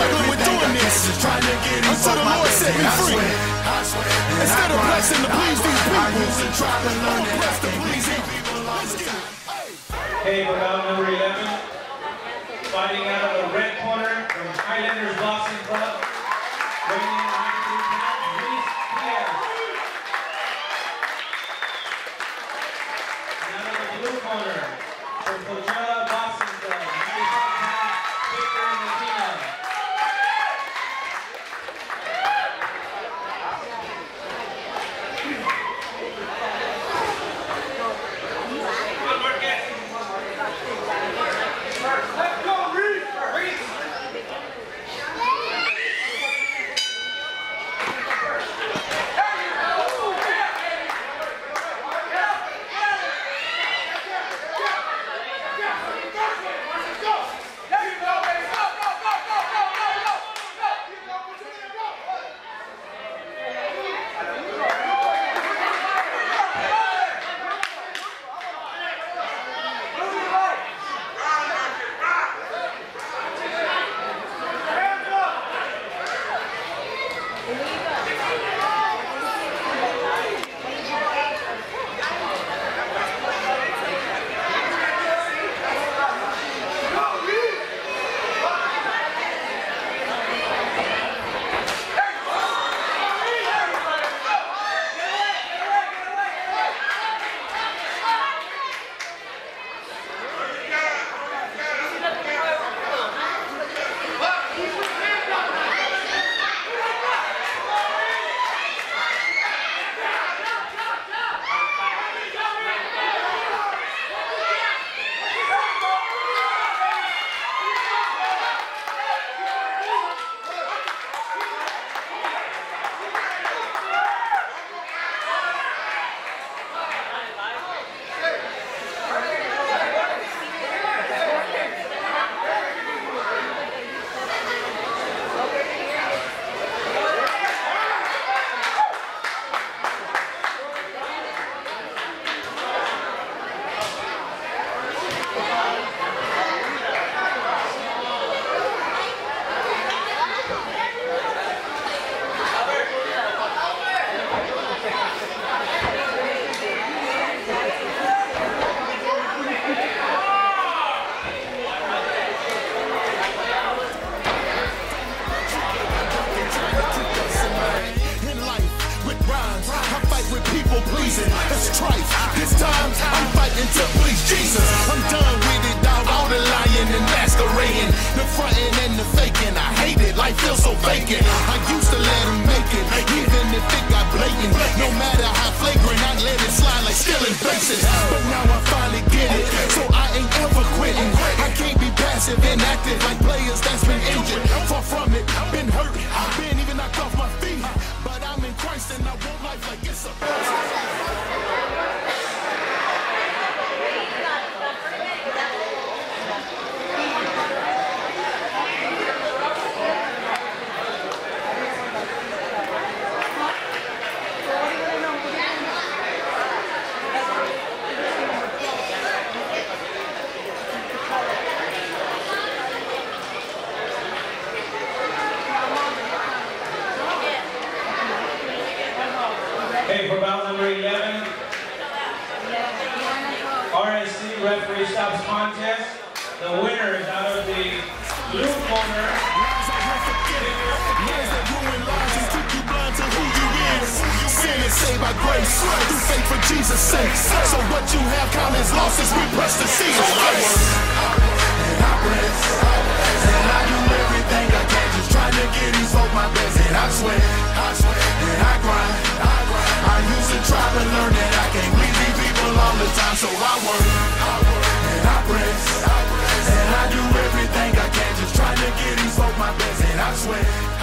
struggling with doing this? Until the Lord set me free. Instead of blessing to please these people, I'm blessed to please these people. Let's get it. Okay, for bout number 11, fighting out of the red corner from Highlanders Boxing Club, weighing in at pleasing. Trife. This time I'm fighting to please Jesus. I'm done with it, dog. All the lying and masquerading, the fronting and the faking. I hate it. Life feels so vacant. Number 11, RSC referee stops contest. The winner is out of the blue corner. Sin is by grace through faith for Jesus' sake. So what you have count as losses. We press to see time, so I work, I work and I press, I press, and I do everything I can, just trying to get these both my best, and I swear.